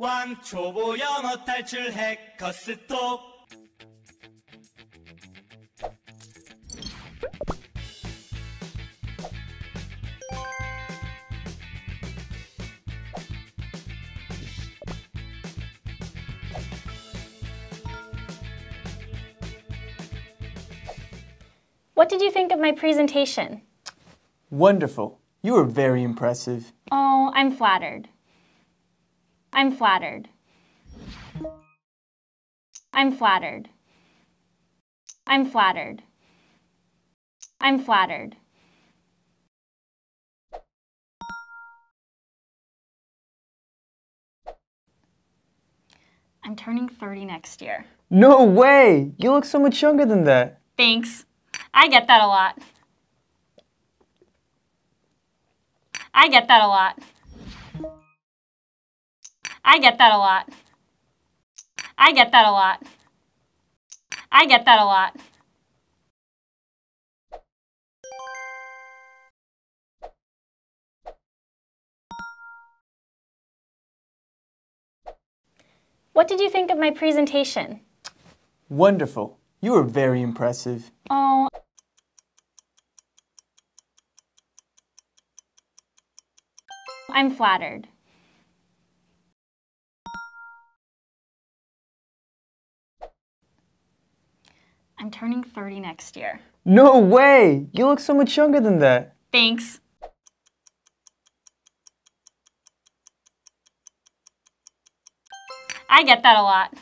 왕초보 영어 탈출 해커스톡 What did you think of my presentation? Wonderful. You were very impressive. Oh, I'm flattered. I'm flattered. I'm flattered. I'm flattered. I'm flattered. I'm turning 30 next year. No way! You look so much younger than that. Thanks. I get that a lot. I get that a lot. I get that a lot. I get that a lot. I get that a lot. What did you think of my presentation? Wonderful. You were very impressive. Oh, I'm flattered. I'm turning 30 next year. No way! You look so much younger than that. Thanks. I get that a lot.